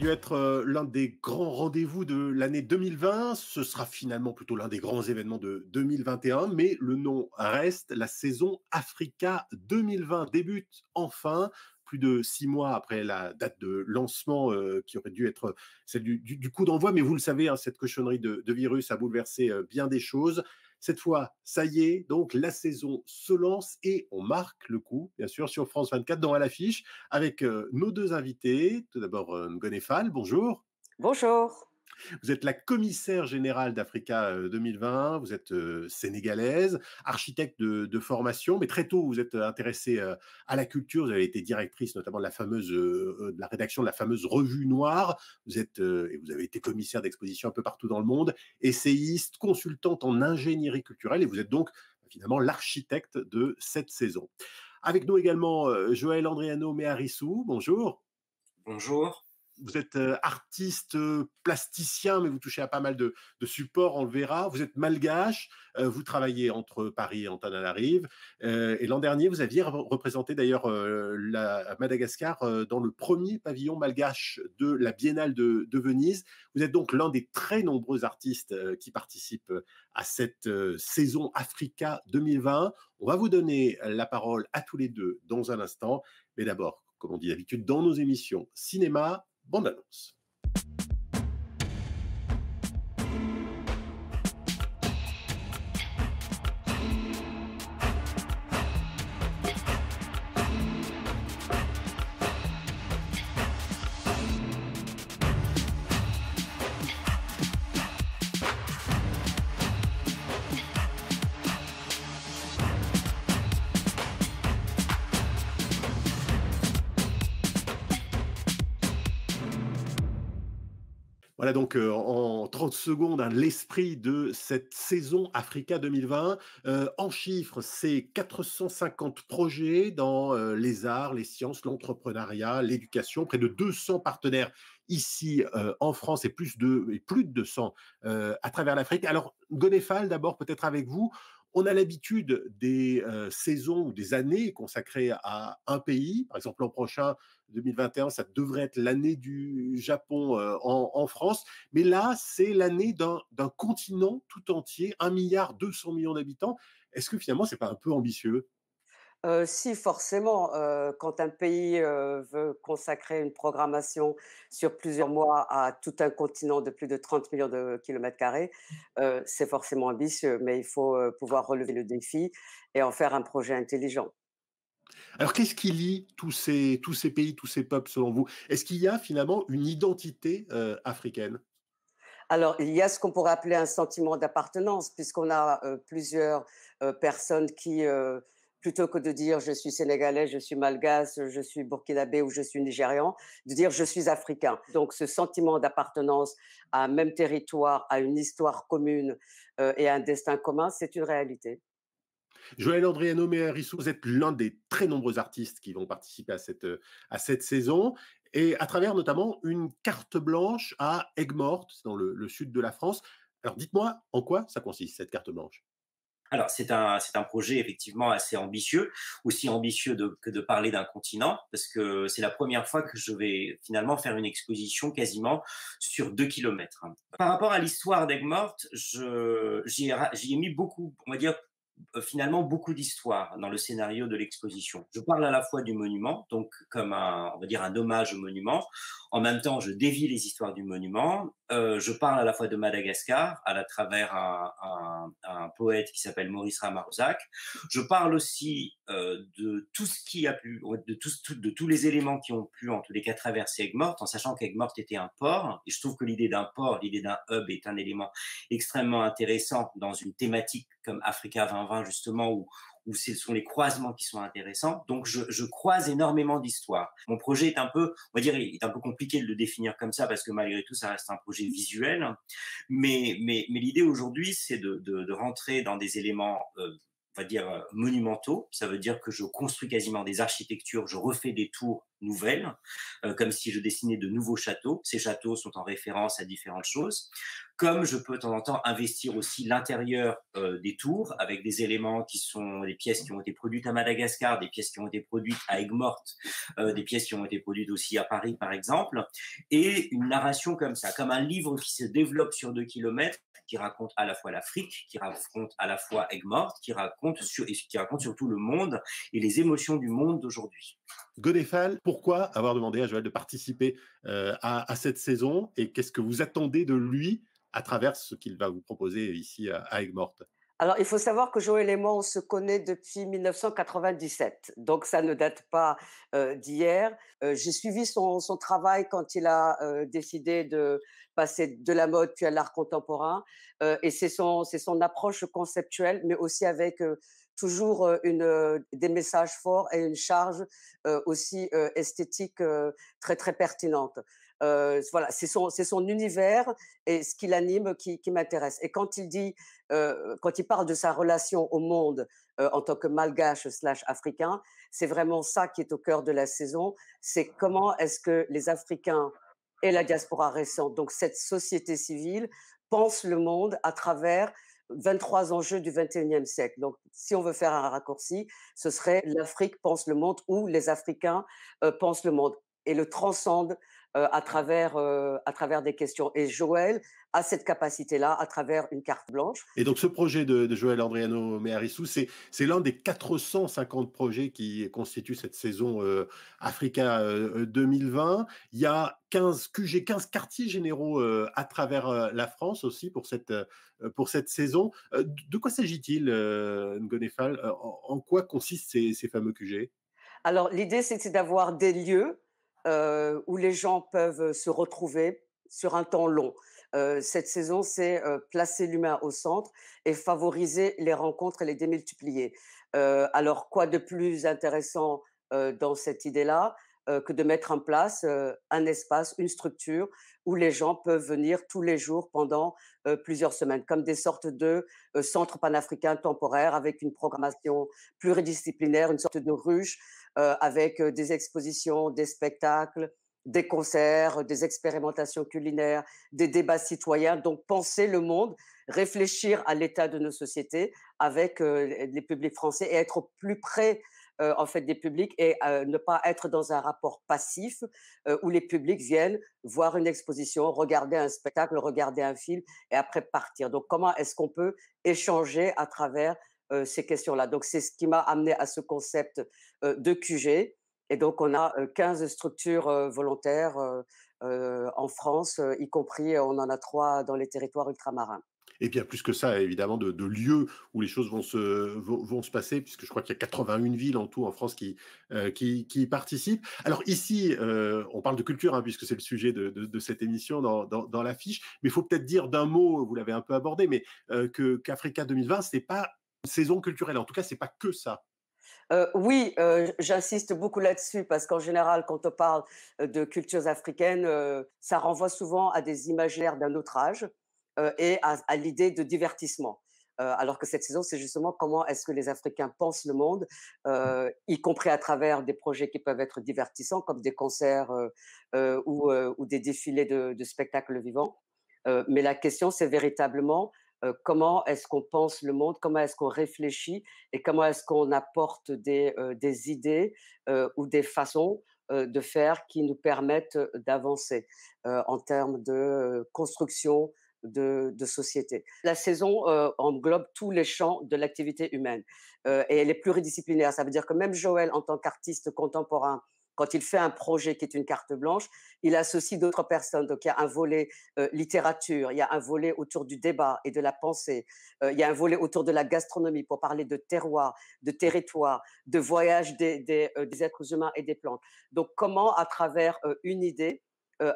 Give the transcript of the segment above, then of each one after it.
dû être euh, l'un des grands rendez-vous de l'année 2020. Ce sera finalement plutôt l'un des grands événements de 2021, mais le nom reste. La saison Africa 2020 débute enfin plus de six mois après la date de lancement euh, qui aurait dû être celle du, coup d'envoi. Mais vous le savez, hein, cette cochonnerie de, virus a bouleversé euh, bien des choses. Cette fois, ça y est, donc la saison se lance et on marque le coup, bien sûr, sur France 24 dans à l'affiche avec euh, nos deux invités. Tout d'abord, euh, bonjour. Bonjour. Vous êtes la commissaire générale d'Africa 2020, euh, vous êtes sénégalaise, architecte de, formation, mais très tôt vous êtes intéressée à la culture, vous avez été directrice notamment de la fameuse de la rédaction de la fameuse revue noire, vous êtes et vous avez été commissaire d'exposition un peu partout dans le monde, essayiste, consultante en ingénierie culturelle et vous êtes donc finalement l'architecte de cette saison. Avec nous également Joël Andriano Meharissou, bonjour. Bonjour vous êtes euh, artiste euh, plasticien, mais vous touchez à pas mal de, supports, on le verra. Vous êtes malgache, euh, vous travaillez entre Paris et Antananarive. et l'an dernier, vous aviez représenté d'ailleurs Madagascar dans le premier pavillon malgache de la Biennale de Venise. Vous êtes donc l'un des très nombreux artistes qui participent à cette saison Africa 2020. On va vous donner la parole à tous les deux dans un instant. Mais d'abord, comme on dit d'habitude dans nos émissions cinéma, bullets. Voilà donc en 30 secondes hein, l'esprit de cette saison Africa 2020. Euh, en chiffres, c'est 450 projets dans les arts, les sciences, l'entrepreneuriat, l'éducation, près de 200 partenaires ici en France et plus de, et plus de 200 à travers l'Afrique. Alors, Gonefal, d'abord peut-être avec vous, on a l'habitude des euh, saisons ou des années consacrées à un pays. Par exemple, l'an prochain, 2021, ça devrait être l'année du Japon euh, en, France. Mais là, c'est l'année d'un continent tout entier, 1 milliard 200 millions d'habitants. Est-ce que finalement, c'est pas un peu ambitieux? Euh, si, forcément, euh, quand un pays euh, veut consacrer une programmation sur plusieurs mois à tout un continent de plus de 30 millions de kilomètres carrés, c'est forcément ambitieux, mais il faut pouvoir relever le défi et en faire un projet intelligent. Alors, qu'est-ce qui lie tous ces, tous ces pays, tous ces peuples, selon vous? Est-ce qu'il y a finalement une identité africaine? Alors, il y a ce qu'on pourrait appeler un sentiment d'appartenance, puisqu'on a plusieurs personnes qui plutôt que de dire je suis sénégalais, je suis malgache, je suis burkinabé ou je suis nigérian, de dire je suis africain. Donc ce sentiment d'appartenance à un même territoire, à une histoire commune euh, et à un destin commun, c'est une réalité. Joël Andriano Rissou, vous êtes l'un des très nombreux artistes qui vont participer à cette, à cette saison, et à travers notamment une carte blanche à Aigues-Mortes, dans le sud de la France. Alors dites-moi, en quoi ça consiste, cette carte blanche? Alors c'est un c'est un projet effectivement assez ambitieux, aussi ambitieux que de parler d'un continent, parce que c'est la première fois que je vais finalement faire une exposition quasiment sur deux kilomètres. Par rapport à l'histoire d'Aigues-Mortes, j'y ai, ai mis beaucoup, on va dire euh, finalement beaucoup d'histoire dans le scénario de l'exposition. Je parle à la fois du monument, donc comme un, on va dire un hommage au monument. En même temps, je dévie les histoires du monument. Euh, je parle à la fois de Madagascar, à la travers un, un, un poète qui s'appelle Maurice Ramarzac. Je parle aussi euh, de tout ce qui a pu, de tous, de tous les éléments qui ont pu, en tous les cas, traverser Aigues-Mortes, en sachant qu'Aigues-Mortes était un port. Et je trouve que l'idée d'un port, l'idée d'un hub est un élément extrêmement intéressant dans une thématique comme Africa 2020 justement où où ce sont les croisements qui sont intéressants. Donc je, croise énormément d'histoires. Mon projet est un peu, on va dire, il est un peu compliqué de le définir comme ça parce que malgré tout ça reste un projet visuel. Mais mais l'idée aujourd'hui c'est de, de, rentrer dans des éléments euh, on va dire monumentaux. Ça veut dire que je construis quasiment des architectures, je refais des tours nouvelles, comme si je dessinais de nouveaux châteaux. Ces châteaux sont en référence à différentes choses. Comme je peux de temps en temps investir aussi l'intérieur des tours avec des éléments qui sont des pièces qui ont été produites à Madagascar, des pièces qui ont été produites à Aigues-Mortes, des pièces qui ont été produites aussi à Paris par exemple, et une narration comme ça, comme un livre qui se développe sur deux kilomètres qui raconte à la fois l'Afrique, qui raconte à la fois Aigues-Mortes, qui raconte, sur, qui raconte surtout le monde et les émotions du monde d'aujourd'hui. Godefal, pourquoi avoir demandé à Joël de participer euh, à, cette saison et qu'est-ce que vous attendez de lui à travers ce qu'il va vous proposer ici à, Aigues-Mortes? Alors, il faut savoir que Joël et se connaît depuis 1997, donc ça ne date pas euh, d'hier. Euh, j'ai suivi son, travail quand il a décidé de passer de la mode puis à l'art contemporain. Et c'est son, approche conceptuelle, mais aussi avec toujours des messages forts et une charge aussi esthétique très très pertinente. voilà, c'est son, univers et ce qui l'anime qui, m'intéresse. Et quand il dit, quand il parle de sa relation au monde en tant que malgache slash africain, c'est vraiment ça qui est au cœur de la saison. C'est comment est-ce que les Africains et la diaspora récente. Donc cette société civile pense le monde à travers 23 enjeux du 21e siècle. Donc si on veut faire un raccourci, ce serait l'Afrique pense le monde ou les Africains euh, pensent le monde et le transcende euh, à, travers, euh, à travers des questions. Et Joël a cette capacité-là à travers une carte blanche. Et donc ce projet de, Joël Andriano Meharissou, c'est, c'est l'un des 450 projets qui constituent cette saison euh, Africa 2020. Il y a 15 QG, 15 quartiers généraux à travers la France aussi pour cette, pour cette saison. de quoi s'agit-il, Ngonefal en, quoi consistent ces, ces fameux QG? Alors l'idée, c'est d'avoir des lieux où les gens peuvent se retrouver sur un temps long. Cette saison, c'est placer l'humain au centre et favoriser les rencontres et les démultiplier. alors, quoi de plus intéressant dans cette idée-là? Que de mettre en place un espace, une structure où les gens peuvent venir tous les jours pendant plusieurs semaines, comme des sortes de centres panafricains temporaires avec une programmation pluridisciplinaire, une sorte de ruche euh, avec euh, des expositions, des spectacles, des concerts, des expérimentations culinaires, des débats citoyens. Donc penser le monde, réfléchir à l'état de nos sociétés avec euh, les publics français et être au plus près en fait des publics et ne pas être dans un rapport passif où les publics viennent voir une exposition, regarder un spectacle, regarder un film et après partir. Donc comment est-ce qu'on peut échanger à travers ces questions-là? Donc, c'est ce qui m'a amené à ce concept de QG. Et donc, on a 15 structures volontaires en France, y compris, on en a trois dans les territoires ultramarins. Et bien plus que ça, évidemment, de, lieux où les choses vont se, vont, se passer, puisque je crois qu'il y a 81 villes en tout en France qui, qui, qui, participent. Alors ici, on parle de culture, hein, puisque c'est le sujet de, cette émission dans, dans, l'affiche, mais il faut peut-être dire d'un mot, vous l'avez un peu abordé, mais que qu'Africa 2020, ce n'est pas saison culturelle. En tout cas, c'est pas que ça. Euh, oui, euh, j'insiste beaucoup là-dessus parce qu'en général, quand on parle euh, de cultures africaines, ça renvoie souvent à des imaginaires d'un autre âge et à, l'idée de divertissement. alors que cette saison, c'est justement comment est-ce que les Africains pensent le monde, y compris à travers des projets qui peuvent être divertissants, comme des concerts ou, des défilés de, de spectacles vivants. mais la question, c'est véritablement comment est-ce qu'on pense le monde, comment est-ce qu'on réfléchit et comment est-ce qu'on apporte des, des idées ou des façons de faire qui nous permettent d'avancer en termes de construction de, de, société. La saison englobe tous les champs de l'activité humaine et elle est pluridisciplinaire. Ça veut dire que même Joël, en tant qu'artiste contemporain, quand il fait un projet qui est une carte blanche, il associe d'autres personnes. Donc il y a un volet euh, littérature, il y a un volet autour du débat et de la pensée, euh, il y a un volet autour de la gastronomie pour parler de terroir, de territoire, de voyage des, des, euh, des êtres humains et des plantes. Donc comment, à travers une idée,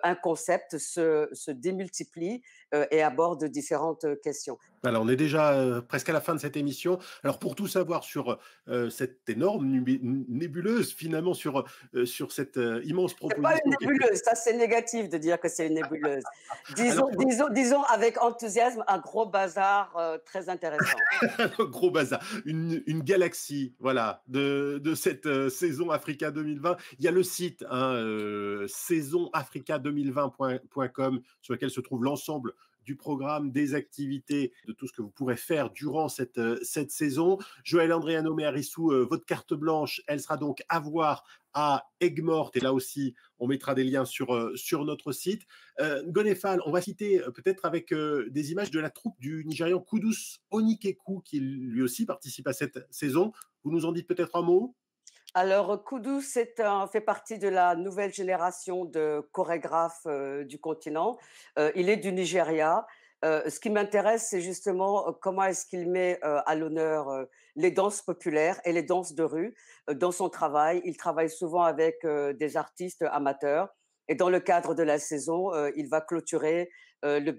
un concept se, se démultiplie et aborde différentes questions. Alors, on est déjà presque à la fin de cette émission. Alors, pour tout savoir sur cette énorme nébuleuse, finalement, sur, sur cette immense proposition. C'est pas une nébuleuse, ça c'est négatif de dire que c'est une nébuleuse. Disons, disons, disons, avec enthousiasme, un gros bazar très intéressant. un gros bazar, une, une, galaxie, voilà, de, de cette saison Africa 2020. Il y a le site, hein, saisonafrica2020.com, sur lequel se trouve l'ensemble du programme, des activités, de tout ce que vous pourrez faire durant cette, euh, saison. Joël Andréano Méarissou, euh, votre carte blanche, elle sera donc à voir à Aigues-Mortes. Et là aussi, on mettra des liens sur, euh, sur notre site. Euh, on va citer peut-être avec des images de la troupe du Nigérian Kudus Onikeku, qui lui aussi participe à cette saison. Vous nous en dites peut-être un mot? Alors, Koudou fait partie de la nouvelle génération de chorégraphes euh, du continent. Euh, il est du Nigeria. Euh, ce qui m'intéresse, c'est justement comment est-ce qu'il met à l'honneur les danses populaires et les danses de rue dans son travail. Il travaille souvent avec des artistes amateurs. Et dans le cadre de la saison, il va clôturer le,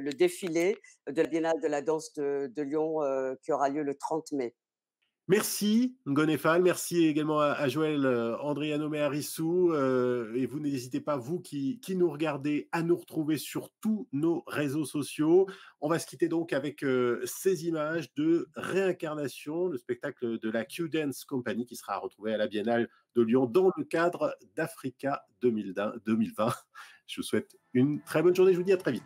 le, défilé de la Biennale de la danse de Lyon qui aura lieu le 30 mai. Merci Ngonefal, merci également à, Joël euh, Andriano Meharissou euh, et vous n'hésitez pas, vous qui, nous regardez, à nous retrouver sur tous nos réseaux sociaux. On va se quitter donc avec euh, ces images de réincarnation, le spectacle de la Q-Dance Company qui sera retrouvé à la Biennale de Lyon dans le cadre d'Africa 2020. Je vous souhaite une très bonne journée, je vous dis à très vite.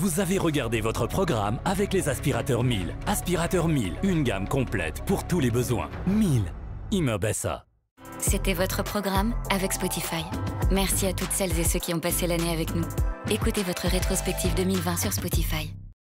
Vous avez regardé votre programme avec les aspirateurs 1000. Aspirateur 1000, une gamme complète pour tous les besoins. 1000, immeuble SA. C'était votre programme avec Spotify. Merci à toutes celles et ceux qui ont passé l'année avec nous. Écoutez votre rétrospective 2020 sur Spotify.